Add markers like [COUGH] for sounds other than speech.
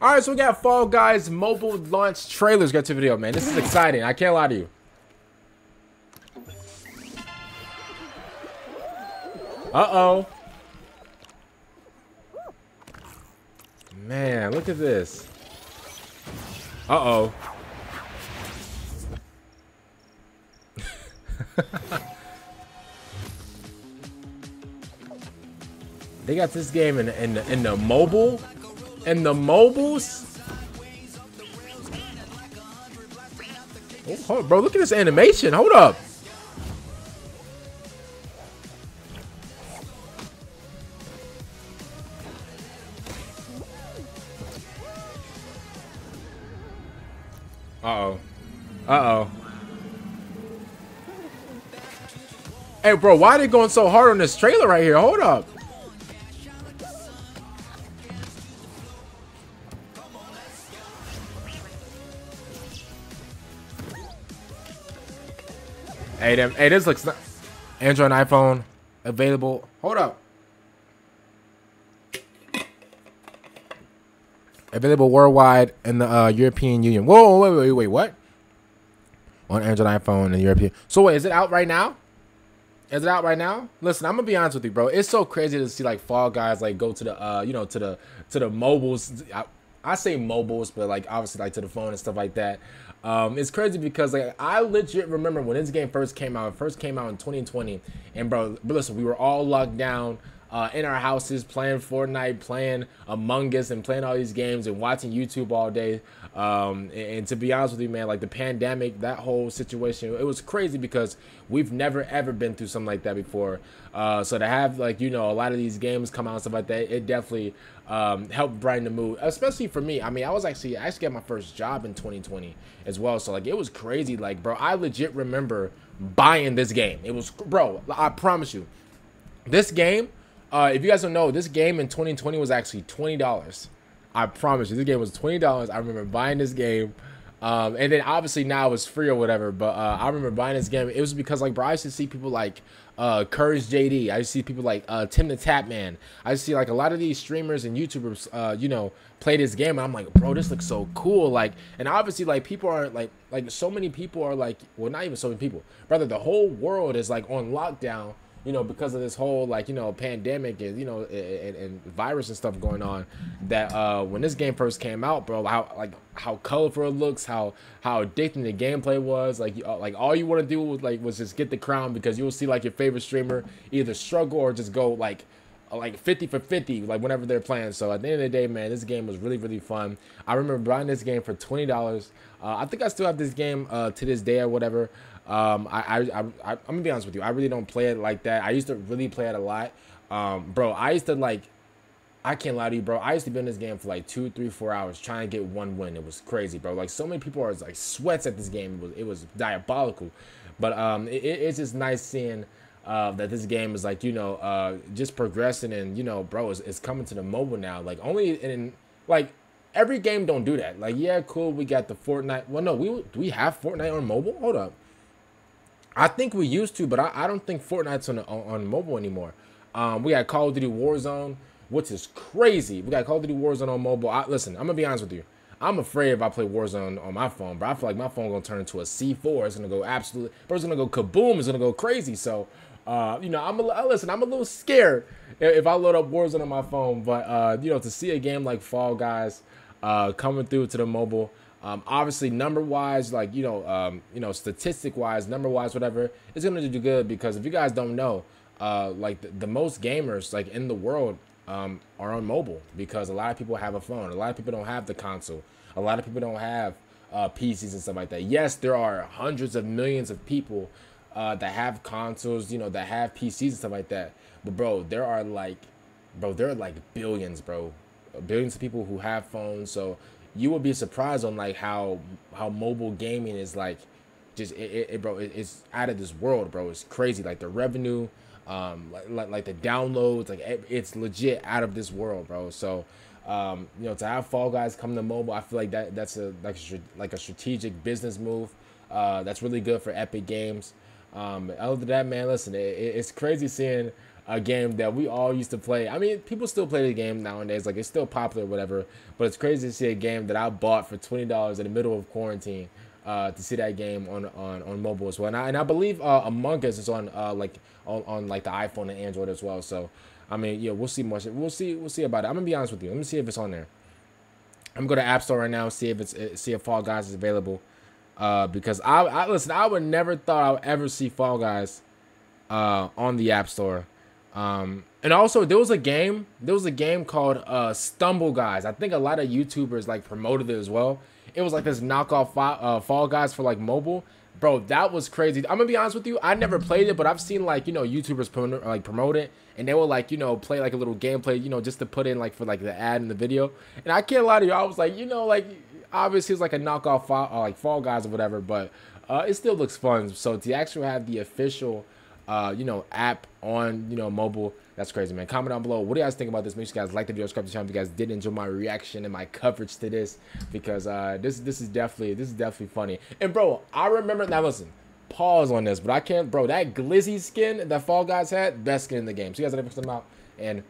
All right, so we got Fall Guys mobile launch trailers. Get to video, man. This is exciting. I can't lie to you. Uh-oh. Man, look at this. Uh-oh. [LAUGHS] they got this game in, in, in the mobile and the mobiles. Oh, bro, look at this animation. Hold up. Uh-oh. Uh-oh. Hey, bro, why are they going so hard on this trailer right here? Hold up. Hey, them, hey, this looks Android and iPhone available. Hold up. Available worldwide in the uh, European Union. Whoa, wait, wait, wait, wait, what? On Android iPhone and European. So wait, is it out right now? Is it out right now? Listen, I'm gonna be honest with you, bro. It's so crazy to see like Fall Guys like go to the uh, you know, to the to the mobiles. I, I say mobiles, but like obviously like to the phone and stuff like that. Um, it's crazy because like I legit remember when this game first came out. It first came out in 2020, and bro, listen, we were all locked down uh, in our houses playing Fortnite, playing Among Us, and playing all these games and watching YouTube all day. Um, and, and, to be honest with you, man, like the pandemic, that whole situation, it was crazy because we've never ever been through something like that before. Uh, so to have like you know a lot of these games come out and stuff like that, it definitely um, helped brighten the mood, especially for me. I mean, I was actually I actually got my first job in 2020 as well, so like it was crazy. Like, bro, I legit remember buying this game. It was, bro, I promise you, this game. Uh, if you guys don't know, this game in 2020 was actually twenty dollars. I promise you, this game was twenty dollars. I remember buying this game. Um, and then obviously now it's free or whatever. But uh, I remember buying this game. It was because like, bro, I used to see people like uh, Courage JD. I used to see people like uh, Tim the Tatman. I see like a lot of these streamers and YouTubers, uh, you know, play this game. And I'm like, bro, this looks so cool. Like, and obviously like people are like, like so many people are like, well, not even so many people, brother. The whole world is like on lockdown you know, because of this whole like you know pandemic and you know and, and virus and stuff going on, that uh, when this game first came out, bro, how like how colorful it looks, how how addicting the gameplay was, like uh, like all you want to do was like was just get the crown because you'll see like your favorite streamer either struggle or just go like like 50 for 50 like whenever they're playing. So at the end of the day man this game was really really fun. I remember buying this game for $20 uh, i think i still have this game uh, to this day or whatever um, I, I, I, am gonna be honest with you. I really don't play it like that. I used to really play it a lot. Um, bro, I used to like, I can't lie to you, bro. I used to be in this game for like two, three, four hours trying to get one win. It was crazy, bro. Like so many people are like sweats at this game. It was, it was diabolical. But um, it, it's just nice seeing uh, that this game is like you know uh, just progressing and you know, bro, it's, it's coming to the mobile now. Like only in like every game don't do that. Like yeah, cool, we got the Fortnite. Well, no, we we have Fortnite on mobile? Hold up. I think we used to, but I, I don't think Fortnite's on, on, mobile anymore. Um, we got Call of Duty Warzone, which is crazy. We got Call of Duty Warzone on mobile. I, listen, I'm gonna be honest with you. I'm afraid if I play Warzone on my phone, but I feel like my phone gonna turn into a C4. It's gonna go absolutely, but it's gonna go kaboom. It's gonna go crazy. So, uh, you know, I'm a listen. I'm a little scared if I load up Warzone on my phone. But uh, you know, to see a game like Fall Guys uh, coming through to the mobile, um, obviously, number wise, like you know, um, you know, statistic wise, number wise, whatever, it's gonna do good because if you guys don't know, uh, like the, the most gamers like in the world um, are on mobile because a lot of people have a phone. A lot of people don't have the console. A lot of people don't have uh, PCs and stuff like that. Yes, there are hundreds of millions of people uh, that have consoles, you know, that have PCs and stuff like that. But bro, there are like, bro, there are like billions, bro, billions of people who have phones. So you would be surprised on like how how mobile gaming is like just it, it, it bro it, it's out of this world bro. It's crazy. Like the revenue um like, like, like the downloads like it's legit out of this world bro. So um you know to have fall guys come to mobile i feel like that that's a like a, like a strategic business move. Uh that's really good for epic games. Um other than that man listen it, it's crazy seeing a game that we all used to play. I mean, people still play the game nowadays. Like it's still popular, whatever. But it's crazy to see a game that I bought for twenty dollars in the middle of quarantine. Uh, to see that game on on, on mobile as well, and I, and I believe uh, Among Us is on uh, like on, on like the iPhone and Android as well. So, I mean, yeah, we'll see much. We'll see. We'll see about it. I'm gonna be honest with you. Let me see if it's on there. I'm gonna go to App Store right now, see if it's see if Fall Guys is available. Uh, because I, I listen, I would never thought I would ever see Fall Guys uh, on the App Store. Um, and also there was a game, there was a game called uh, Stumble Guys. I think a lot of YouTubers like promoted it as well. It was like this knockoff uh, Fall Guys for like mobile. Bro, that was crazy. I'm gonna be honest with you. I never played it, but I've seen like you know YouTubers promote, like promote it, and they will like you know play like a little gameplay, you know, just to put in like for like the ad in the video. And I can't lie to you, I was like, you know, like obviously it's like a knockoff fall, uh, like Fall Guys or whatever, but uh, it still looks fun. So to actually have the official, uh, you know, app on you know mobile, that's crazy, man. Comment down below. What do you guys think about this? Make sure you guys like the video, subscribe to the channel if you guys did enjoy my reaction and my coverage to this, because uh, this this is definitely this is definitely funny. And bro, I remember now. Listen, pause on this, but I can't, bro. That Glizzy skin that Fall Guys had, best skin in the game. So you guys never them out and